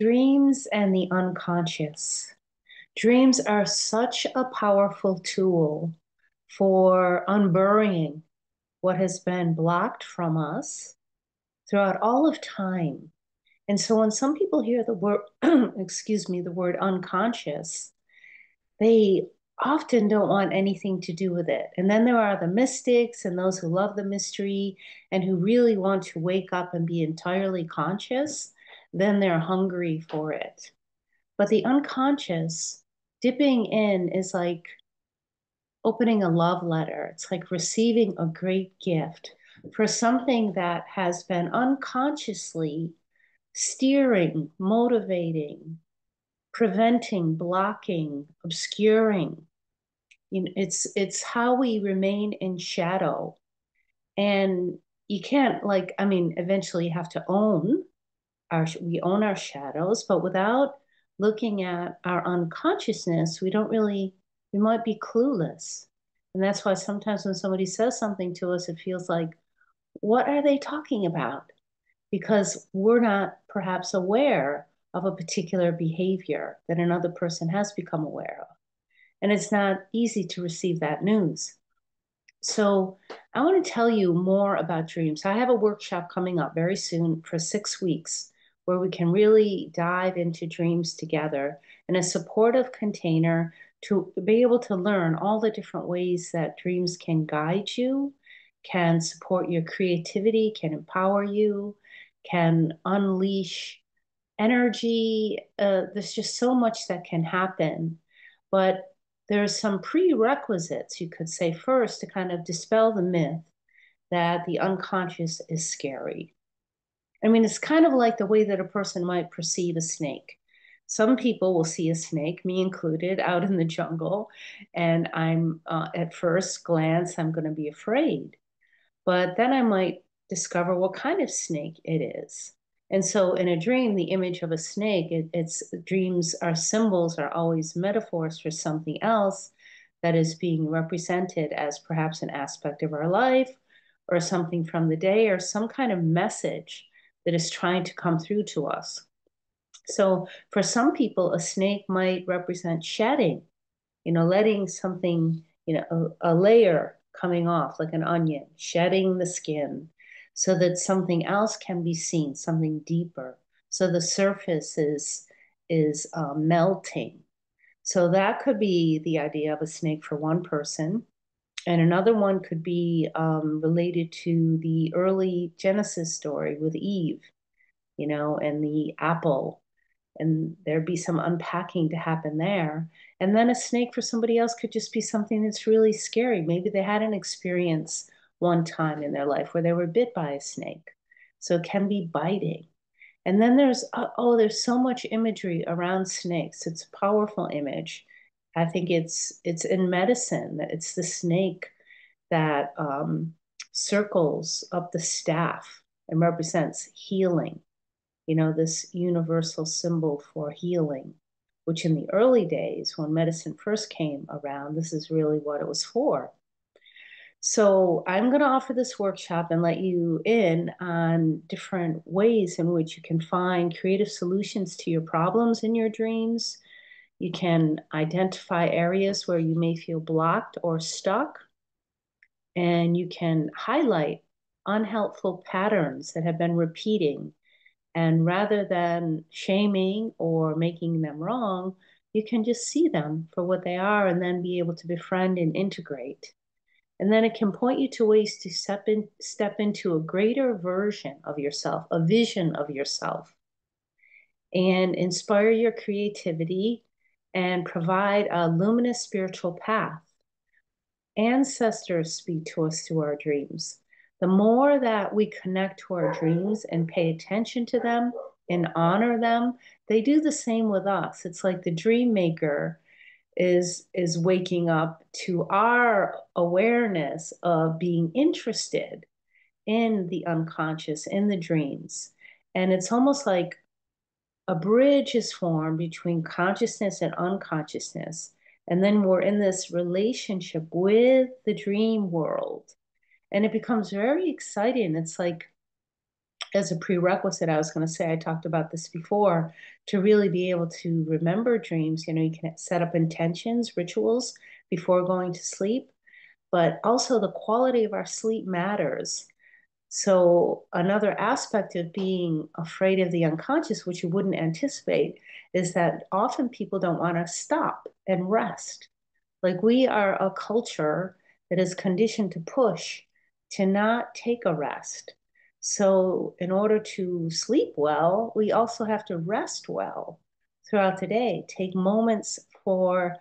Dreams and the unconscious. Dreams are such a powerful tool for unburying what has been blocked from us throughout all of time. And so when some people hear the word, excuse me, the word unconscious, they often don't want anything to do with it. And then there are the mystics and those who love the mystery and who really want to wake up and be entirely conscious then they're hungry for it. But the unconscious, dipping in is like opening a love letter. It's like receiving a great gift for something that has been unconsciously steering, motivating, preventing, blocking, obscuring. You know, it's it's how we remain in shadow. And you can't like, I mean, eventually you have to own our we own our shadows, but without looking at our unconsciousness, we don't really we might be clueless. And that's why sometimes when somebody says something to us, it feels like, what are they talking about? Because we're not perhaps aware of a particular behavior that another person has become aware of. And it's not easy to receive that news. So, I want to tell you more about dreams. I have a workshop coming up very soon for six weeks where we can really dive into dreams together in a supportive container to be able to learn all the different ways that dreams can guide you, can support your creativity, can empower you, can unleash energy. Uh, there's just so much that can happen. But there's some prerequisites, you could say, first to kind of dispel the myth that the unconscious is scary. I mean, it's kind of like the way that a person might perceive a snake. Some people will see a snake, me included, out in the jungle, and I'm uh, at first glance, I'm going to be afraid. But then I might discover what kind of snake it is. And so in a dream, the image of a snake, it, it's dreams are symbols, are always metaphors for something else that is being represented as perhaps an aspect of our life or something from the day or some kind of message that is trying to come through to us. So for some people, a snake might represent shedding, you know, letting something, you know, a, a layer coming off like an onion, shedding the skin so that something else can be seen, something deeper. So the surface is, is uh, melting. So that could be the idea of a snake for one person. And another one could be um, related to the early Genesis story with Eve, you know, and the apple. And there'd be some unpacking to happen there. And then a snake for somebody else could just be something that's really scary. Maybe they had an experience one time in their life where they were bit by a snake. So it can be biting. And then there's, uh, oh, there's so much imagery around snakes. It's a powerful image. I think it's it's in medicine that it's the snake that um, circles up the staff and represents healing. You know, this universal symbol for healing, which in the early days when medicine first came around, this is really what it was for. So I'm going to offer this workshop and let you in on different ways in which you can find creative solutions to your problems in your dreams you can identify areas where you may feel blocked or stuck, and you can highlight unhelpful patterns that have been repeating. And rather than shaming or making them wrong, you can just see them for what they are and then be able to befriend and integrate. And then it can point you to ways to step in, step into a greater version of yourself, a vision of yourself, and inspire your creativity and provide a luminous spiritual path. Ancestors speak to us through our dreams. The more that we connect to our dreams and pay attention to them and honor them, they do the same with us. It's like the dream maker is is waking up to our awareness of being interested in the unconscious in the dreams and it's almost like a bridge is formed between consciousness and unconsciousness. And then we're in this relationship with the dream world. And it becomes very exciting. It's like as a prerequisite, I was going to say, I talked about this before, to really be able to remember dreams, you know, you can set up intentions, rituals before going to sleep, but also the quality of our sleep matters. So, another aspect of being afraid of the unconscious, which you wouldn't anticipate, is that often people don't want to stop and rest. Like we are a culture that is conditioned to push, to not take a rest. So, in order to sleep well, we also have to rest well throughout the day. Take moments for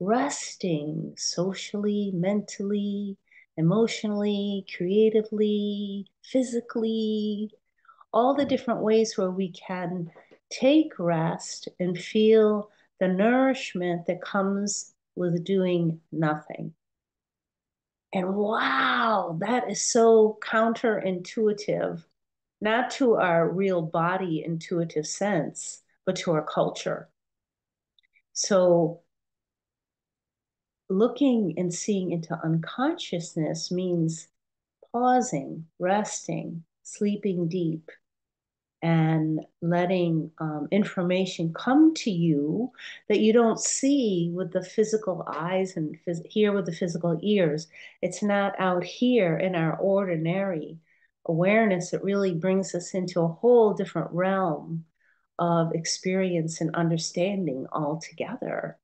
resting socially, mentally, emotionally, creatively, physically, all the mm. different ways where we can take rest and feel the nourishment that comes with doing nothing. And wow, that is so counterintuitive, not to our real body intuitive sense, but to our culture. So, looking and seeing into unconsciousness means pausing, resting, sleeping deep, and letting um, information come to you that you don't see with the physical eyes and phys- hear with the physical ears. It's not out here in our ordinary awareness. It really brings us into a whole different realm of experience and understanding altogether.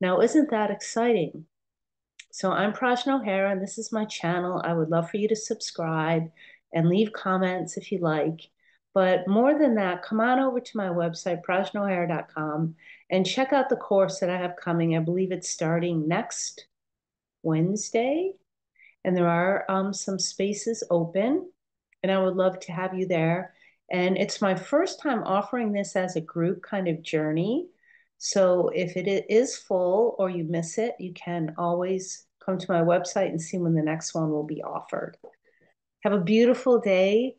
Now, isn't that exciting? So I'm Prajna O'Hara, and this is my channel. I would love for you to subscribe and leave comments if you like. But more than that, come on over to my website, prajnaohara.com, and check out the course that I have coming. I believe it's starting next Wednesday, and there are um, some spaces open, and I would love to have you there. And it's my first time offering this as a group kind of journey. So if it is full or you miss it, you can always come to my website and see when the next one will be offered. Have a beautiful day.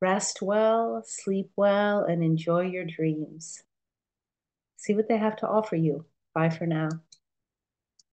Rest well, sleep well, and enjoy your dreams. See what they have to offer you. Bye for now.